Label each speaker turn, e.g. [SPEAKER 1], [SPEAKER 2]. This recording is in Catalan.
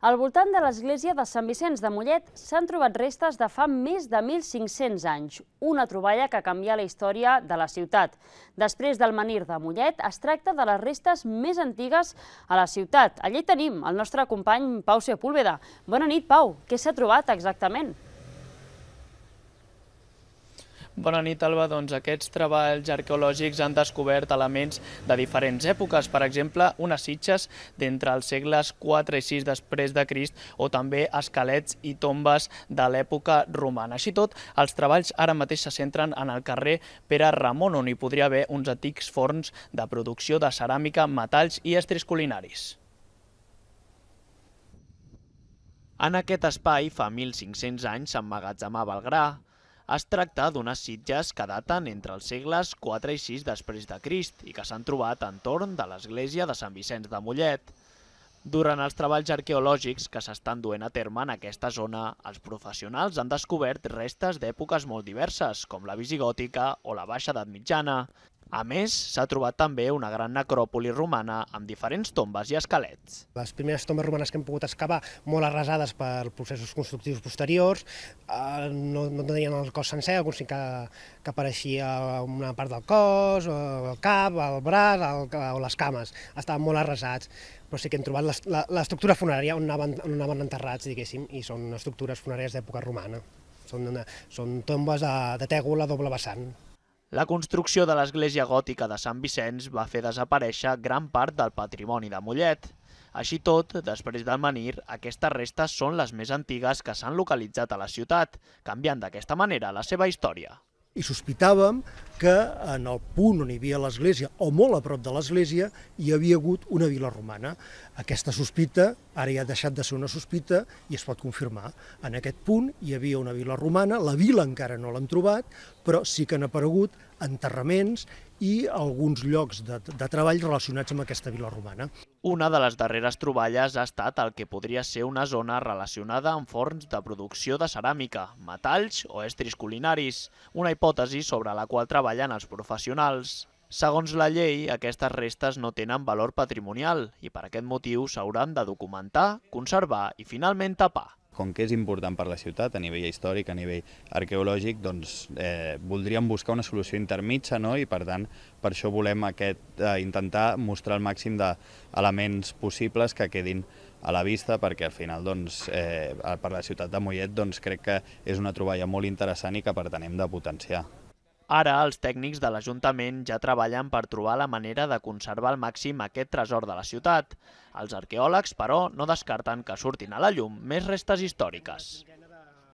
[SPEAKER 1] Al voltant de l'església de Sant Vicenç de Mollet s'han trobat restes de fa més de 1.500 anys, una troballa que canvia la història de la ciutat. Després del menir de Mollet, es tracta de les restes més antigues a la ciutat. Allí tenim el nostre company Pau Sepúlveda. Bona nit, Pau. Què s'ha trobat exactament?
[SPEAKER 2] Bona nit, Alba. Doncs aquests treballs arqueològics han descobert elements de diferents èpoques, per exemple, unes sitges d'entre els segles 4 i 6 després de Crist o també esquelets i tombes de l'època romana. Així tot, els treballs ara mateix se centren en el carrer Pere Ramon, on hi podria haver uns antics forns de producció de ceràmica, metalls i estris culinaris. En aquest espai, fa 1.500 anys, s'emmagatzemava el gra, es tracta d'unes sitges que daten entre els segles 4 i 6 després de Crist i que s'han trobat entorn de l'església de Sant Vicenç de Mollet. Durant els treballs arqueològics que s'estan duent a terme en aquesta zona, els professionals han descobert restes d'èpoques molt diverses, com la visigòtica o la baixa edat mitjana, a més, s'ha trobat també una gran necròpoli romana amb diferents tombes i esquelets.
[SPEAKER 3] Les primeres tombes romanes que hem pogut excavar, molt arrasades per processos constructius posteriors, eh, no, no tenien el cos sencer, alguns sí que, que apareixia una part del cos, el cap, el braç el, o les cames. Estaven molt arrasats, però sí que hem trobat l'estructura funerària on anaven, on anaven enterrats, diguéssim, i són estructures funeràries d'època romana. Són, una, són tombes de, de tègol a doble vessant.
[SPEAKER 2] La construcció de l'església gòtica de Sant Vicenç va fer desaparèixer gran part del patrimoni de Mollet. Així tot, després del menir, aquestes restes són les més antigues que s'han localitzat a la ciutat, canviant d'aquesta manera la seva història
[SPEAKER 4] i sospitàvem que en el punt on hi havia l'església, o molt a prop de l'església, hi havia hagut una vila romana. Aquesta sospita ara ja ha deixat de ser una sospita i es pot confirmar. En aquest punt hi havia una vila romana, la vila encara no l'hem trobat, però sí que han aparegut enterraments i alguns llocs de, de treball relacionats amb aquesta vila romana.
[SPEAKER 2] Una de les darreres troballes ha estat el que podria ser una zona relacionada amb forns de producció de ceràmica, metalls o estris culinaris, una hipòtesi sobre la qual treballen els professionals. Segons la llei, aquestes restes no tenen valor patrimonial i per aquest motiu s'hauran de documentar, conservar i finalment tapar
[SPEAKER 5] com que és important per la ciutat a nivell històric, a nivell arqueològic, doncs eh, voldríem buscar una solució intermitja no? i per tant per això volem aquest, eh, intentar mostrar el màxim d'elements possibles que quedin a la vista perquè al final doncs, eh, per la ciutat de Mollet doncs, crec que és una troballa molt interessant i que per tant hem de potenciar.
[SPEAKER 2] Ara, els tècnics de l'Ajuntament ja treballen per trobar la manera de conservar al màxim aquest tresor de la ciutat. Els arqueòlegs, però, no descarten que surtin a la llum més restes històriques.